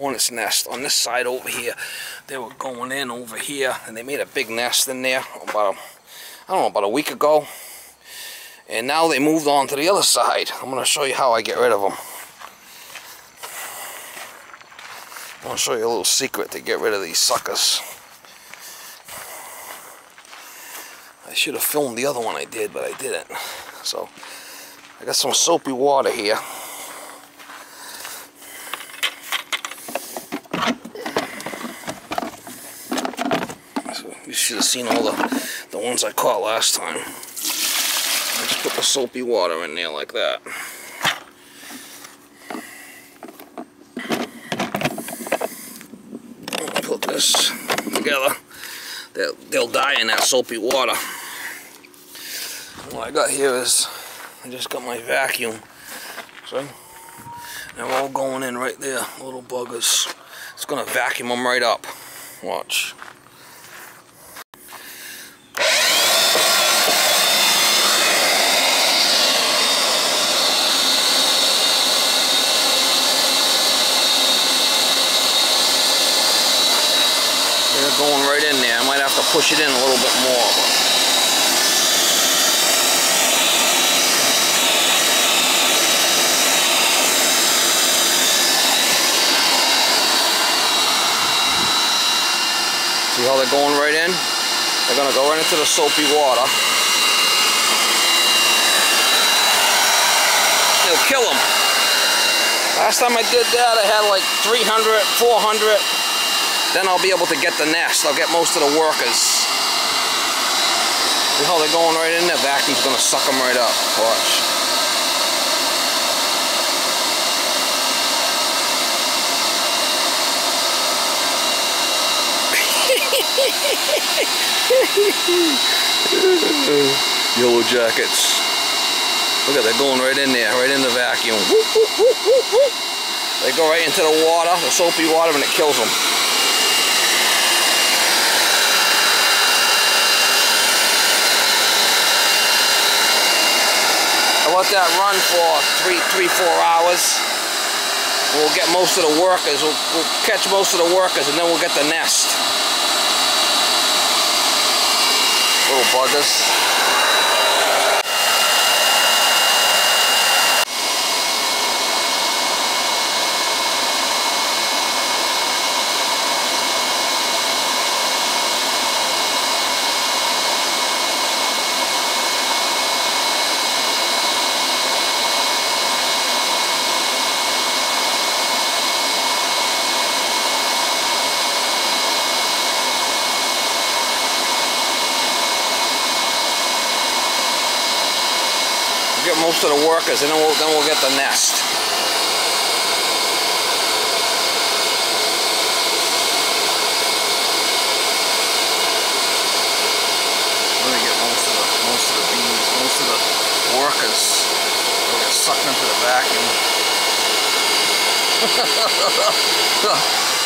hornet's nest on this side over here. They were going in over here and they made a big nest in there about I don't know, about a week ago. And now they moved on to the other side. I'm going to show you how I get rid of them. I'm going to show you a little secret to get rid of these suckers. I should have filmed the other one I did, but I didn't. So, I got some soapy water here. So you should have seen all the, the ones I caught last time. I just put the soapy water in there like that. Put this together. They'll, they'll die in that soapy water. What I got here is I just got my vacuum. See? They're all going in right there, little buggers. It's gonna vacuum them right up. Watch. They're going right in there. I might have to push it in a little bit more. See how they're going right in? They're gonna go right into the soapy water. It'll kill them. Last time I did that, I had like 300, 400. Then I'll be able to get the nest. I'll get most of the workers. See how they're going right in there? Vacuum's gonna suck them right up. Watch. Yellow jackets. Look at that they're going right in there, right in the vacuum. They go right into the water, the soapy water, and it kills them. Let that run for three, three, four hours. We'll get most of the workers. We'll, we'll catch most of the workers, and then we'll get the nest. Little buggers. Most of the workers and then we'll, then we'll get the nest. Gonna get most of the most of the bees, most of the workers will get sucked into the vacuum.